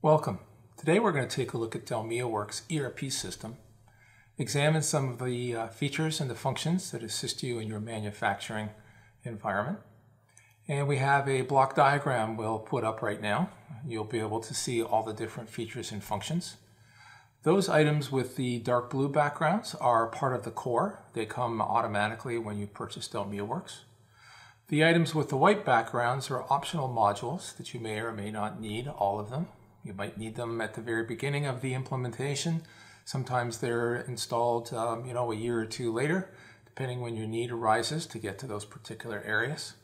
Welcome. Today we're going to take a look at DelmiaWorks ERP system, examine some of the uh, features and the functions that assist you in your manufacturing environment. And we have a block diagram we'll put up right now. You'll be able to see all the different features and functions. Those items with the dark blue backgrounds are part of the core. They come automatically when you purchase DelmiaWorks. The items with the white backgrounds are optional modules that you may or may not need, all of them. You might need them at the very beginning of the implementation. Sometimes they're installed, um, you know, a year or two later, depending when your need arises to get to those particular areas.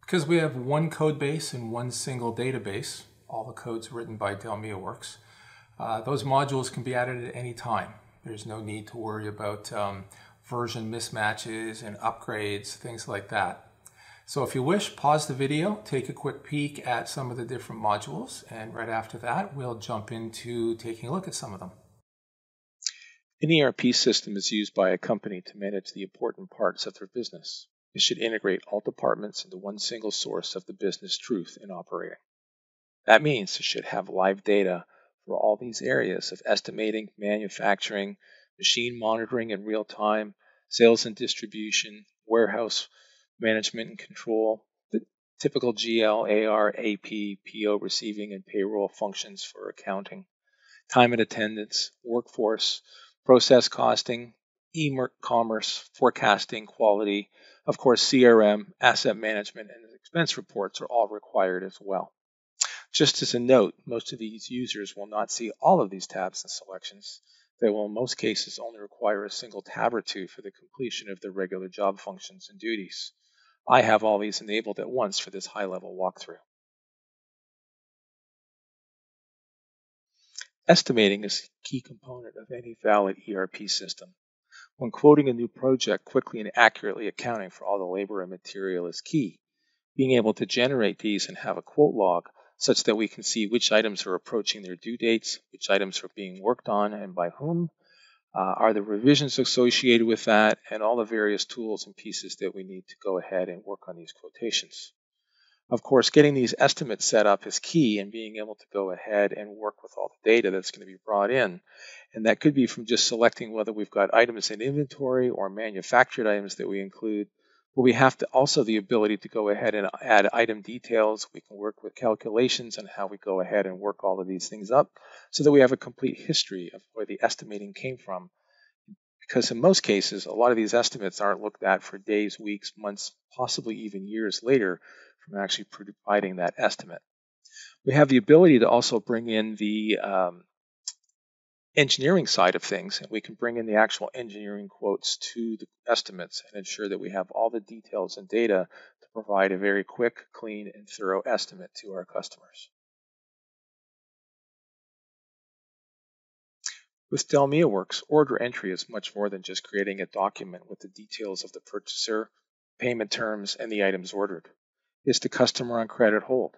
Because we have one code base and one single database, all the codes written by DelmiaWorks, uh, those modules can be added at any time. There's no need to worry about um, version mismatches and upgrades, things like that. So if you wish, pause the video, take a quick peek at some of the different modules, and right after that, we'll jump into taking a look at some of them. An ERP system is used by a company to manage the important parts of their business. It should integrate all departments into one single source of the business truth in operating. That means it should have live data for all these areas of estimating, manufacturing, machine monitoring in real time, sales and distribution, warehouse management and control, the typical GL, AR, AP, PO receiving and payroll functions for accounting, time and attendance, workforce, process costing, e-commerce, forecasting, quality, of course, CRM, asset management, and expense reports are all required as well. Just as a note, most of these users will not see all of these tabs and selections. They will in most cases only require a single tab or two for the completion of their regular job functions and duties. I have all these enabled at once for this high-level walkthrough. Estimating is a key component of any valid ERP system. When quoting a new project, quickly and accurately accounting for all the labor and material is key. Being able to generate these and have a quote log such that we can see which items are approaching their due dates, which items are being worked on and by whom, uh, are the revisions associated with that, and all the various tools and pieces that we need to go ahead and work on these quotations. Of course, getting these estimates set up is key and being able to go ahead and work with all the data that's going to be brought in. And that could be from just selecting whether we've got items in inventory or manufactured items that we include. But we have to also the ability to go ahead and add item details. We can work with calculations and how we go ahead and work all of these things up so that we have a complete history of where the estimating came from. Because in most cases, a lot of these estimates aren't looked at for days, weeks, months, possibly even years later from actually providing that estimate. We have the ability to also bring in the um, engineering side of things, and we can bring in the actual engineering quotes to the estimates and ensure that we have all the details and data to provide a very quick, clean, and thorough estimate to our customers. With Delmia Works, order entry is much more than just creating a document with the details of the purchaser, payment terms, and the items ordered. Is the customer on credit hold?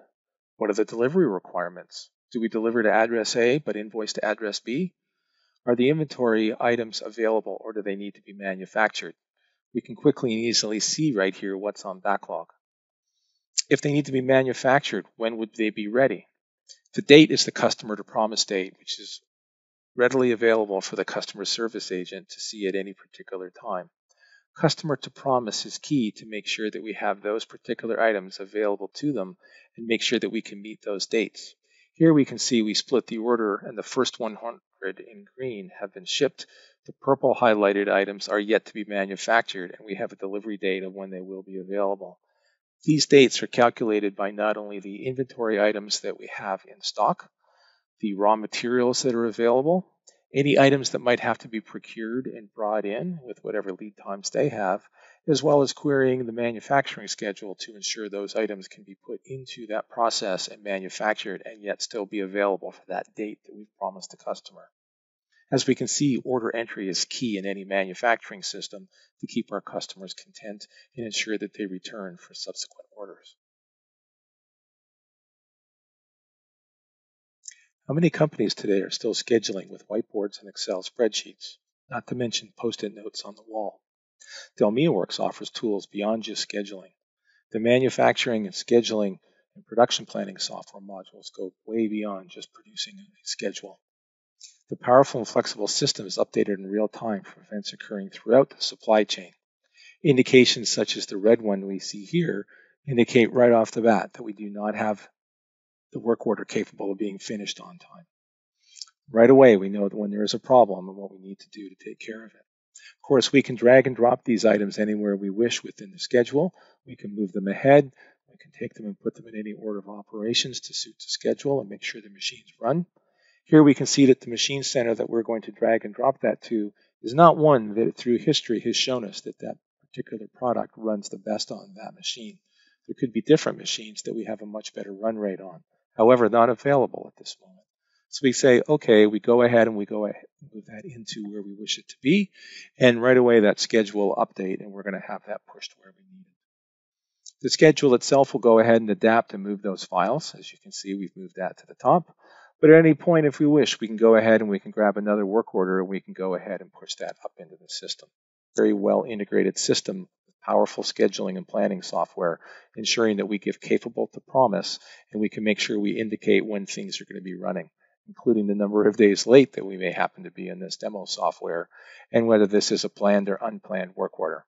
What are the delivery requirements? Do we deliver to address A but invoice to address B? Are the inventory items available or do they need to be manufactured? We can quickly and easily see right here what's on backlog. If they need to be manufactured, when would they be ready? The date is the customer to promise date, which is readily available for the customer service agent to see at any particular time. Customer to promise is key to make sure that we have those particular items available to them and make sure that we can meet those dates. Here we can see we split the order and the first 100 in green have been shipped. The purple highlighted items are yet to be manufactured and we have a delivery date of when they will be available. These dates are calculated by not only the inventory items that we have in stock, the raw materials that are available, any items that might have to be procured and brought in with whatever lead times they have, as well as querying the manufacturing schedule to ensure those items can be put into that process and manufactured and yet still be available for that date that we've promised the customer. As we can see, order entry is key in any manufacturing system to keep our customers content and ensure that they return for subsequent orders. How many companies today are still scheduling with whiteboards and Excel spreadsheets, not to mention post-it notes on the wall? DelmiaWorks offers tools beyond just scheduling. The manufacturing, and scheduling, and production planning software modules go way beyond just producing a schedule. The powerful and flexible system is updated in real time for events occurring throughout the supply chain. Indications such as the red one we see here indicate right off the bat that we do not have the work order capable of being finished on time. Right away, we know that when there is a problem and what we need to do to take care of it. Of course, we can drag and drop these items anywhere we wish within the schedule. We can move them ahead. We can take them and put them in any order of operations to suit the schedule and make sure the machines run. Here we can see that the machine center that we're going to drag and drop that to is not one that through history has shown us that that particular product runs the best on that machine. There could be different machines that we have a much better run rate on, however, not available at this moment. So we say, okay, we go ahead and we go ahead move that into where we wish it to be. And right away, that schedule will update and we're going to have that pushed where we need it. The schedule itself will go ahead and adapt and move those files. As you can see, we've moved that to the top. But at any point, if we wish, we can go ahead and we can grab another work order and we can go ahead and push that up into the system. Very well integrated system powerful scheduling and planning software, ensuring that we give capable to promise and we can make sure we indicate when things are going to be running, including the number of days late that we may happen to be in this demo software and whether this is a planned or unplanned work order.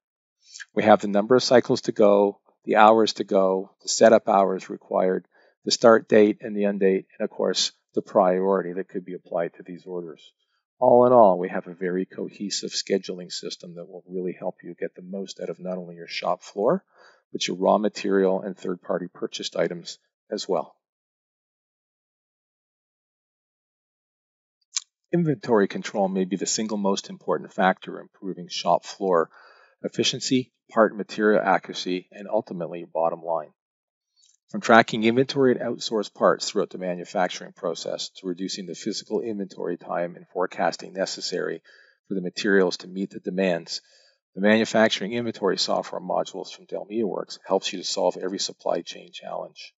We have the number of cycles to go, the hours to go, the setup hours required, the start date and the end date, and of course, the priority that could be applied to these orders. All in all, we have a very cohesive scheduling system that will really help you get the most out of not only your shop floor, but your raw material and third party purchased items as well. Inventory control may be the single most important factor improving shop floor efficiency, part material accuracy, and ultimately bottom line. From tracking inventory and outsourced parts throughout the manufacturing process to reducing the physical inventory time and forecasting necessary for the materials to meet the demands, the manufacturing inventory software modules from DelmiaWorks helps you to solve every supply chain challenge.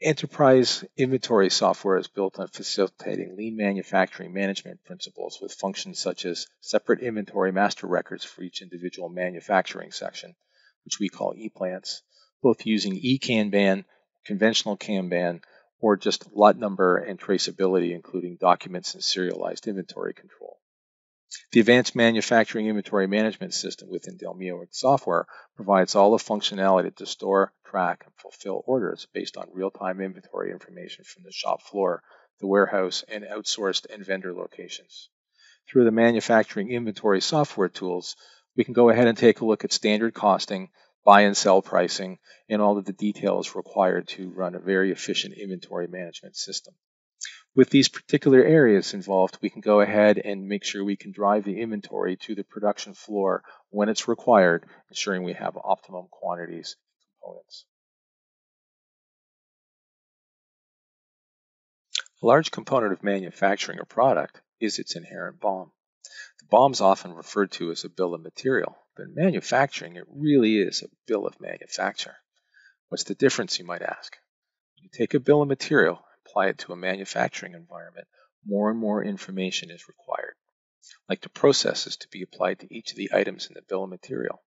Enterprise inventory software is built on facilitating lean manufacturing management principles with functions such as separate inventory master records for each individual manufacturing section, which we call e-plants, both using eKanban, conventional Kanban, or just lot number and traceability, including documents and serialized inventory control. The Advanced Manufacturing Inventory Management System within DelmiaWorks software provides all the functionality to store, track, and fulfill orders based on real-time inventory information from the shop floor, the warehouse, and outsourced and vendor locations. Through the manufacturing inventory software tools, we can go ahead and take a look at standard costing, buy and sell pricing, and all of the details required to run a very efficient inventory management system. With these particular areas involved, we can go ahead and make sure we can drive the inventory to the production floor when it's required, ensuring we have optimum quantities of components. A large component of manufacturing a product is its inherent BOM. The BOM is often referred to as a bill of material, but in manufacturing, it really is a bill of manufacture. What's the difference, you might ask? You take a bill of material, apply it to a manufacturing environment, more and more information is required, like the processes to be applied to each of the items in the bill of material.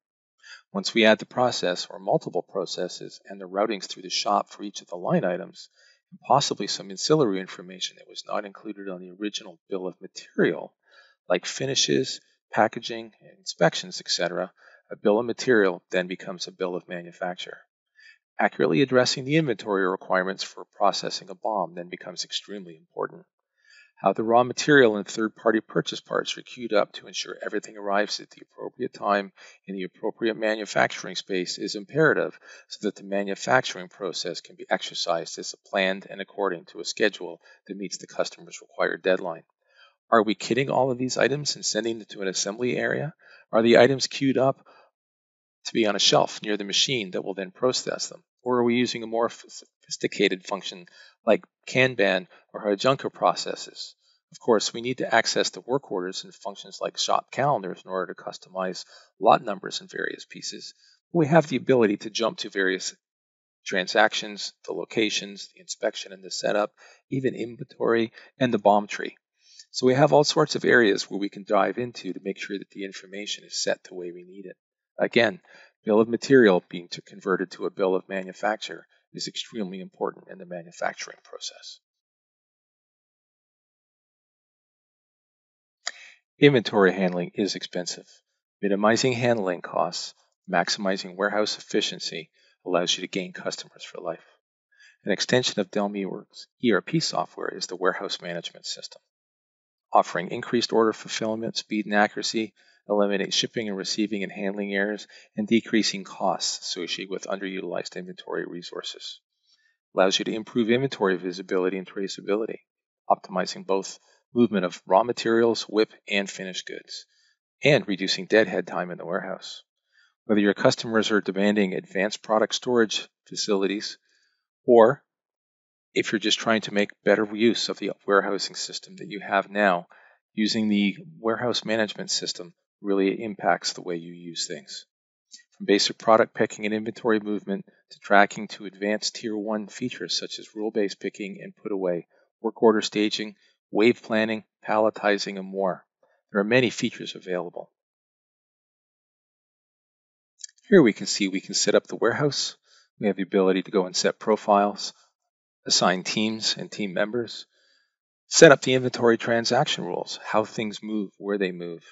Once we add the process or multiple processes and the routings through the shop for each of the line items, and possibly some ancillary information that was not included on the original bill of material, like finishes, packaging, inspections, etc., a bill of material then becomes a bill of manufacture. Accurately addressing the inventory requirements for processing a BOM then becomes extremely important. How the raw material and third-party purchase parts are queued up to ensure everything arrives at the appropriate time in the appropriate manufacturing space is imperative so that the manufacturing process can be exercised as planned and according to a schedule that meets the customer's required deadline. Are we kitting all of these items and sending them to an assembly area? Are the items queued up to be on a shelf near the machine that will then process them? Or are we using a more sophisticated function like Kanban or Heijunka processes? Of course, we need to access the work orders and functions like shop calendars in order to customize lot numbers in various pieces. We have the ability to jump to various transactions, the locations, the inspection and the setup, even inventory, and the BOM tree. So we have all sorts of areas where we can dive into to make sure that the information is set the way we need it. Again, bill of material being to converted to a bill of manufacture is extremely important in the manufacturing process. Inventory handling is expensive. Minimizing handling costs, maximizing warehouse efficiency allows you to gain customers for life. An extension of DelmiaWorks ERP software is the warehouse management system. Offering increased order fulfillment, speed, and accuracy, eliminates shipping and receiving and handling errors, and decreasing costs associated with underutilized inventory resources. Allows you to improve inventory visibility and traceability, optimizing both movement of raw materials, WIP, and finished goods, and reducing deadhead time in the warehouse. Whether your customers are demanding advanced product storage facilities or if you're just trying to make better use of the warehousing system that you have now, using the warehouse management system really impacts the way you use things. From basic product picking and inventory movement to tracking to advanced tier one features such as rule based picking and put away, work order staging, wave planning, palletizing, and more. There are many features available. Here we can see we can set up the warehouse. We have the ability to go and set profiles, assign teams and team members, set up the inventory transaction rules, how things move, where they move.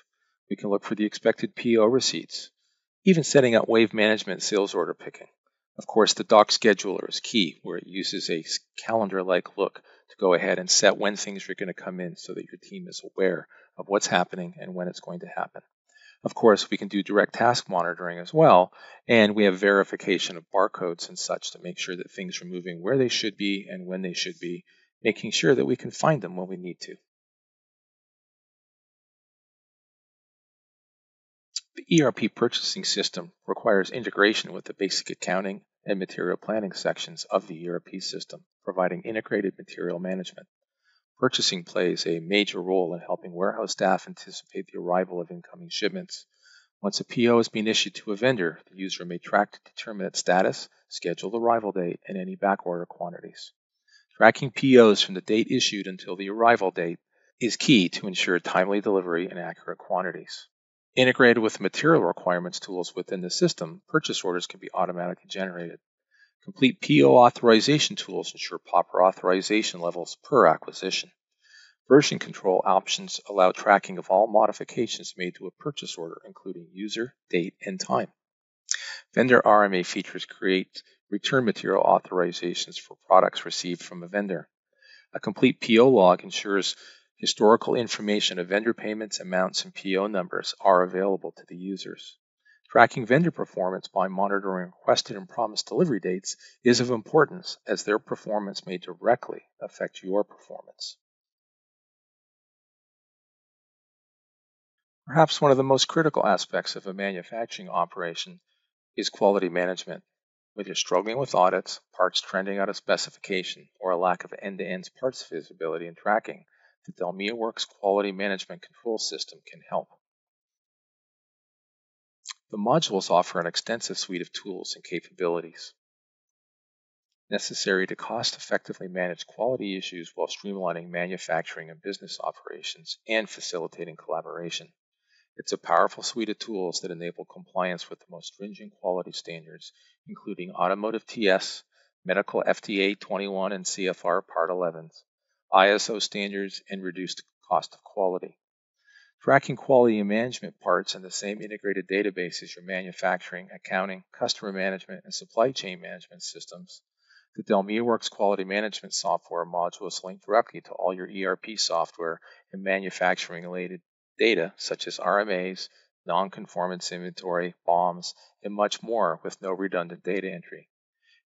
We can look for the expected PO receipts, even setting up wave management sales order picking. Of course, the dock scheduler is key, where it uses a calendar-like look to go ahead and set when things are going to come in so that your team is aware of what's happening and when it's going to happen. Of course, we can do direct task monitoring as well, and we have verification of barcodes and such to make sure that things are moving where they should be and when they should be, making sure that we can find them when we need to. The ERP purchasing system requires integration with the basic accounting and material planning sections of the ERP system, providing integrated material management. Purchasing plays a major role in helping warehouse staff anticipate the arrival of incoming shipments. Once a PO has been issued to a vendor, the user may track to determine its status, schedule arrival date, and any backorder quantities. Tracking POs from the date issued until the arrival date is key to ensure timely delivery and accurate quantities. Integrated with material requirements tools within the system, purchase orders can be automatically generated. Complete PO authorization tools ensure proper authorization levels per acquisition. Version control options allow tracking of all modifications made to a purchase order, including user, date, and time. Vendor RMA features create return material authorizations for products received from a vendor. A complete PO log ensures historical information of vendor payments, amounts, and PO numbers are available to the users. Tracking vendor performance by monitoring requested and promised delivery dates is of importance as their performance may directly affect your performance. Perhaps one of the most critical aspects of a manufacturing operation is quality management. Whether you're struggling with audits, parts trending out of specification, or a lack of end-to-end parts visibility and tracking, the DelmiaWorks Quality Management Control System can help. The modules offer an extensive suite of tools and capabilities necessary to cost effectively manage quality issues while streamlining manufacturing and business operations and facilitating collaboration. It's a powerful suite of tools that enable compliance with the most stringent quality standards, including automotive TS, medical FDA 21 and CFR Part 11s, ISO standards, and reduced cost of quality. Tracking quality and management parts in the same integrated database as your manufacturing, accounting, customer management, and supply chain management systems. The DelmiaWorks quality management software modules link directly to all your ERP software and manufacturing related data such as RMAs, non-conformance inventory, BOMs, and much more with no redundant data entry.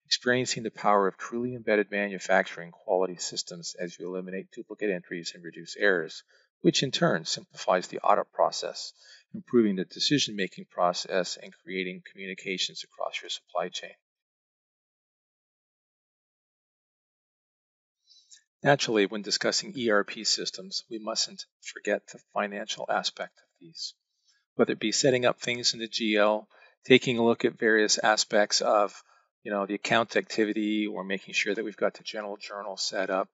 Experiencing the power of truly embedded manufacturing quality systems as you eliminate duplicate entries and reduce errors which in turn simplifies the audit process, improving the decision making process and creating communications across your supply chain. Naturally, when discussing ERP systems, we mustn't forget the financial aspect of these. Whether it be setting up things in the GL, taking a look at various aspects of you know, the account activity or making sure that we've got the general journal set up,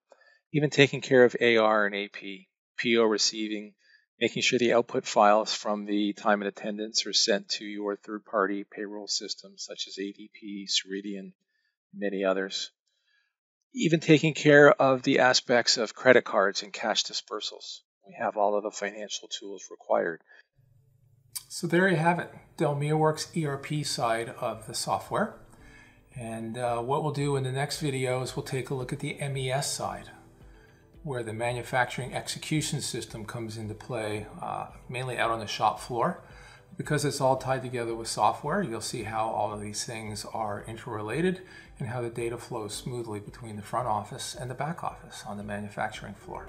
even taking care of AR and AP, PO receiving, making sure the output files from the time and attendance are sent to your third party payroll systems such as ADP, Ceridian, many others. Even taking care of the aspects of credit cards and cash dispersals. We have all of the financial tools required. So there you have it, Delmia Works ERP side of the software. And uh, what we'll do in the next video is we'll take a look at the MES side, where the manufacturing execution system comes into play, uh, mainly out on the shop floor. Because it's all tied together with software, you'll see how all of these things are interrelated and how the data flows smoothly between the front office and the back office on the manufacturing floor.